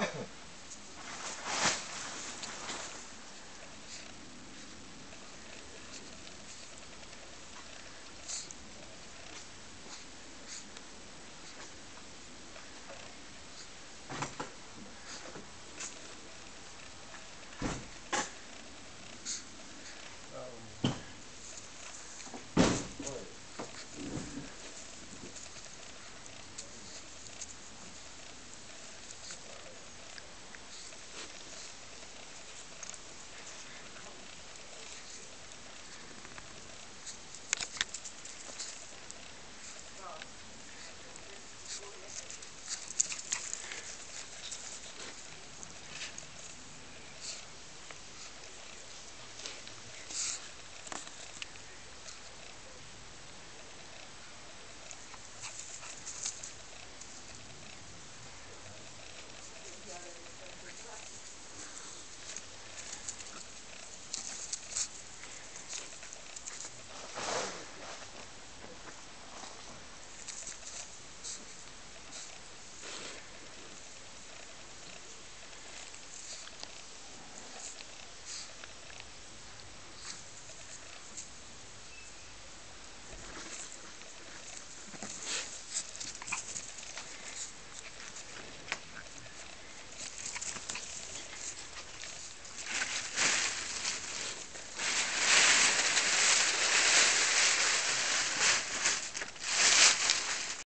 Okay.